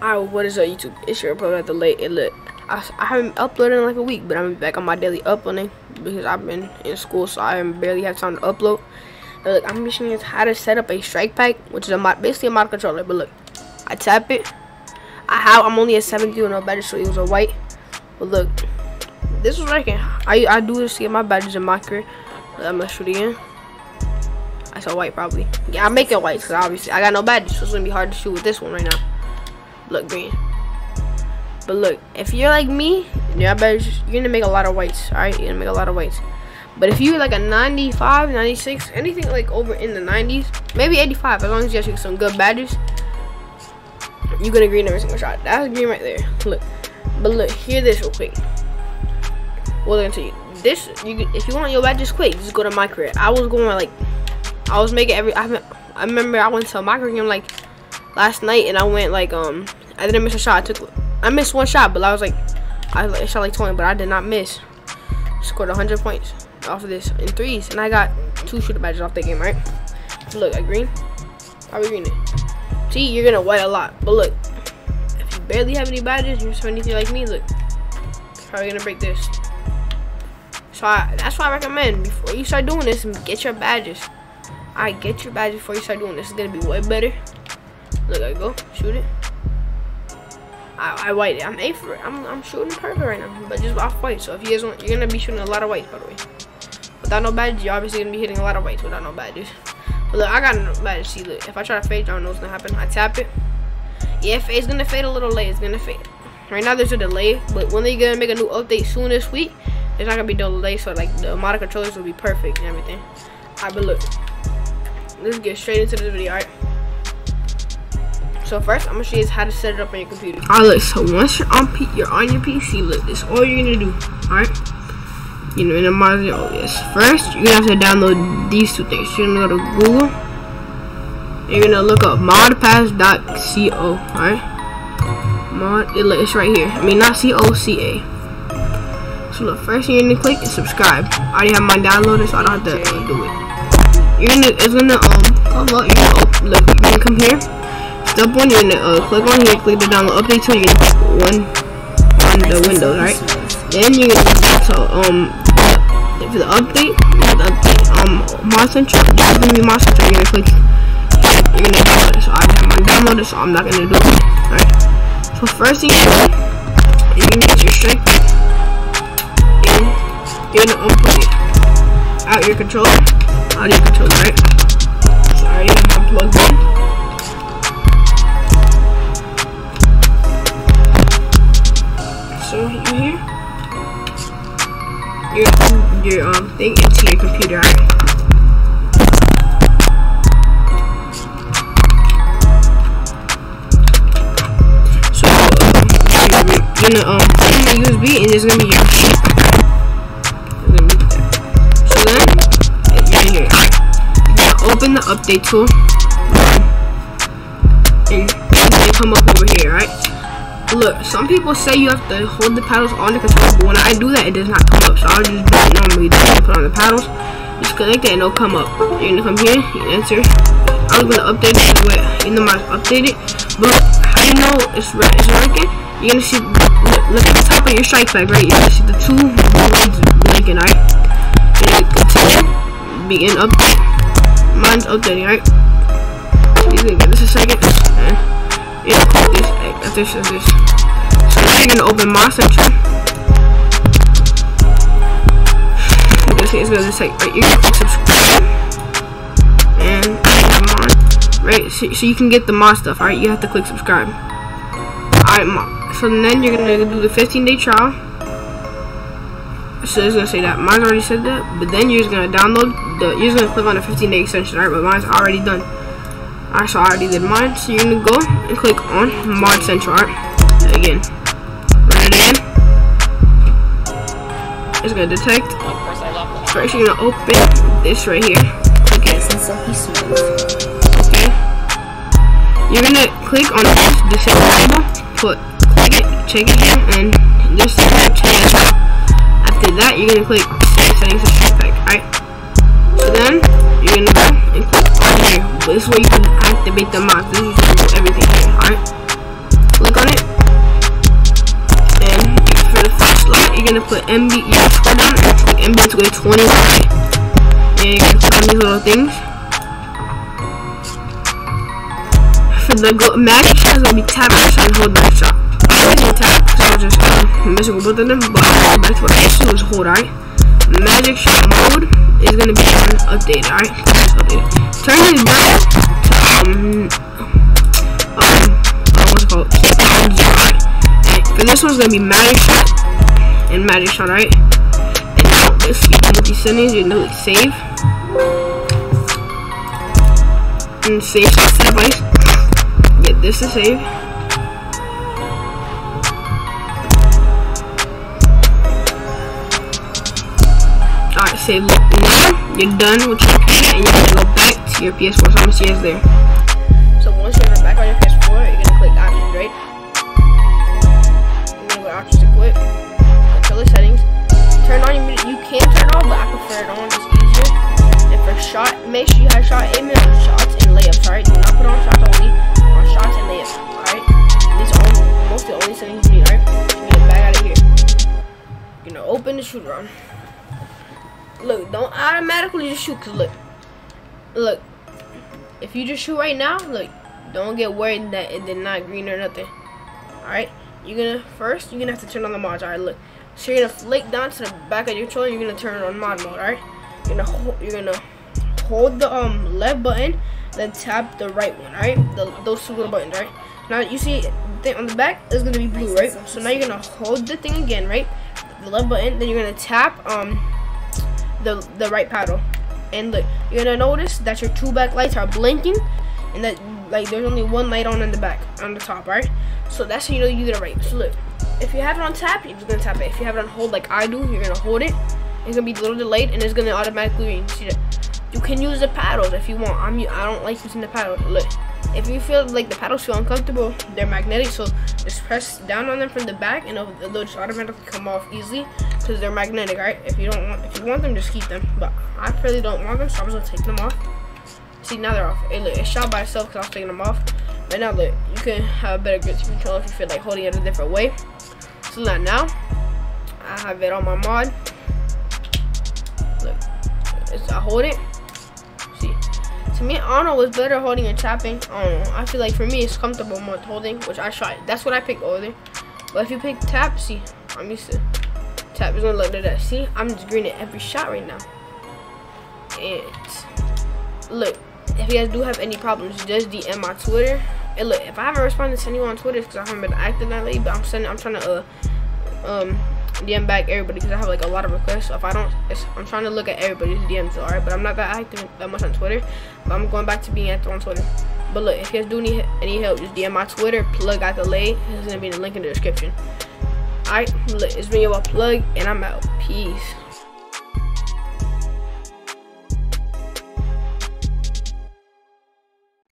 Alright, what is up YouTube? It's your brother at the late and look. I, I haven't uploaded in like a week, but I'm back on my daily uploading because I've been in school, so I barely have time to upload. And look, I'm showing you how to set up a strike pack, which is a mod, basically a mod controller. But look, I tap it. I have I'm only a 70 and no badges, so it was a white. But look, this is working. I I do this to get my badges in my career. I'm gonna shoot again. I saw white probably. Yeah, I'm making white because obviously I got no badges, so it's gonna be hard to shoot with this one right now look green. But look, if you're like me, yeah, you're gonna make a lot of whites, alright? You're gonna make a lot of whites. But if you're like a 95, 96, anything like over in the 90s, maybe 85, as long as you get some good badges, you're gonna green every single shot. That's green right there. Look. But look, hear this real quick. Well, I'm gonna you. This, you, if you want your badges quick, just go to my career. I was going like, I was making every, I, I remember I went to my career like last night and I went like um I didn't miss a shot. I took I missed one shot, but I was like I shot like 20, but I did not miss. Scored 100 points off of this in threes, and I got two shooter badges off that game, right? Look, I green. We green it? See, you're gonna white a lot, but look, if you barely have any badges, you're 73 like me. Look, probably gonna break this. So I, that's why I recommend before you start doing this, get your badges. I right, get your badges before you start doing this. It's gonna be way better. Look, I go shoot it. I, I white it. I'm A for it. I'm, I'm shooting perfect right now, but just off white. So if you guys want, you're gonna be shooting a lot of whites, by the way. Without no badges, you're obviously gonna be hitting a lot of whites without no badges. But look, I got no badges. See, look, if I try to fade, I don't know what's gonna happen. I tap it. Yeah, it's gonna fade a little late. It's gonna fade. Right now, there's a delay, but when they're gonna make a new update soon this week, there's not gonna be delay. So like the mod controllers will be perfect and everything. Alright, but look, let's get straight into this video. Alright. So first, I'm gonna show you how to set it up on your computer. Alright, look. So once you're on P you're on your PC, look, this all you're gonna do. Alright. You know, in a Mozilla, oh yes. First, you're gonna have to download these two things. You're gonna go to Google. You're gonna look up modpass.co. Alright. Mod, it's right here. I mean, not C O C A. So look, first you're gonna click and subscribe. I already have mine downloaded, so I don't have to uh, do it. You're gonna, it's gonna um come up. You're gonna look, you're gonna come here step one, you're gonna uh, click on here, click the download update tool, you're gonna click one on the Windows, right? Then you're gonna so um for the update, the update um Mod Central, it's gonna be Central, you're gonna click you're gonna download it. So I have mine downloaded, so I'm not gonna do it. Alright. So first thing you do you're gonna get your strike and you're gonna unplug it out your controller, out your controller, right? So I already have unplugged in. Your your um thing into your computer. So um, you're gonna um put in the USB and there's gonna be your So then you're here. You're gonna open the update tool and gonna come up over here, right? Look, some people say you have to hold the paddles on the controller, but when I do that, it does not come up. So I'll just do it normally. Put on the paddles, just connect it, and it'll come up. You're gonna come here, you enter. I was gonna update it, but you know, update it. But how you know it's it's working? You're gonna see. Look, look at the top of your strike pack, right? You're gonna see the two ones blinking, right? And continue, begin update. Mine's updating, right? You can give this a second. And yeah, this, this is this. So now you're gonna open my gonna see it's gonna say, right, gonna click subscribe. And right, so, so you can get the mod stuff, alright? You have to click subscribe. Alright, so then you're gonna do the 15 day trial. So it's gonna say that. Mine already said that, but then you're just gonna download the, you're just gonna click on the 15 day extension, alright? But mine's already done. I saw I already did mine, so you're gonna go and click on Mod Central Art again. Run it again. It's gonna detect. First, you're gonna open this right here. Okay. Okay. You're gonna click on this disable label, put click it, check it here, and this change as well. After that, you're gonna click settings and pack. Alright then you know and click on here. This way you can activate the mods. This is everything here. Alright, click on it. Then for the first slot, you're gonna put NBA. You scroll down and click NBA to get 20. And you're gonna click on these little things. For the magic shot is gonna be tap and hold back shot. I'm gonna tap, because I'll just um, miserable both of them. But I'm go back to what I should hold. Alright. Magic shot mode is gonna be updated, alright? Updated. Turn this down to um um uh, what's it called? Um, alright. And this one's gonna be magic shot and magic shot, alright? And now this with these settings, you're gonna save. And save by Get this to save. Save now. You're done with your computer and you're gonna go back to your PS4. So I'm gonna see us there. So once you're back on your PS4, you're gonna click options, right? You're gonna go options to quit. Control the settings. Turn on your you can turn on, but I prefer it on, it's easier. And for shot, make sure you have shot aiming on shots and layups, alright? Do not put on shots only, on shots and layups, alright? These are all, most the only settings you need, alright? You're gonna back out of here. You're gonna open the shooter on look, don't automatically just shoot. Cause look, look, if you just shoot right now, look, don't get worried that it did not green or nothing. All right, you're gonna first you're gonna have to turn on the mods. All right, look, so you're gonna flick down to the back of your controller. You're gonna turn on mod mode. All right, you're gonna hold, you're gonna hold the um left button, then tap the right one. All right, those two little buttons. Right now you see thing on the back is gonna be blue, right? So now you're gonna hold the thing again, right? The left button, then you're gonna tap um the the right paddle. And look you're gonna notice that your two back lights are blinking and that like there's only one light on in the back on the top right? So that's how you know you did it right. So look if you have it on tap you're just gonna tap it. If you have it on hold like i do you're gonna hold it. It's gonna be a little delayed and it's gonna automatically see that? You can use the paddles if you want. I'm i don't like using the paddles. Look if you feel like the paddles feel uncomfortable they're magnetic so just press down on them from the back and they'll, they'll just automatically come off easily because they're magnetic right? If you don't want if you want them just keep them. But i really don't want them so i'm just gonna take them off. See now they're off. It, look, it shot by itself because i was taking them off. But now look you can have a better grip control if you feel like holding it a different way. So now i have it on my mod. Look i hold it to me, I don't know what's better holding and tapping. I don't know. I feel like for me, it's comfortable more holding, which I tried. That's what I picked over But if you pick tap, see, I'm used to tap is gonna look like that. See, I'm just greening every shot right now. And look, if you guys do have any problems, just DM my Twitter. And look, if I haven't responded to anyone on Twitter, because I haven't been active that late, but I'm sending, I'm trying to uh um DM back everybody because I have like a lot of requests. So if I don't, I'm trying to look at everybody's DMs, alright? But I'm not that active that much on Twitter. But I'm going back to being active on Twitter. But look, if you guys do need any help, just DM my Twitter, PlugGotDelayed. It's gonna be in the link in the description. Alright, look, it's been your plug, and I'm out. Peace.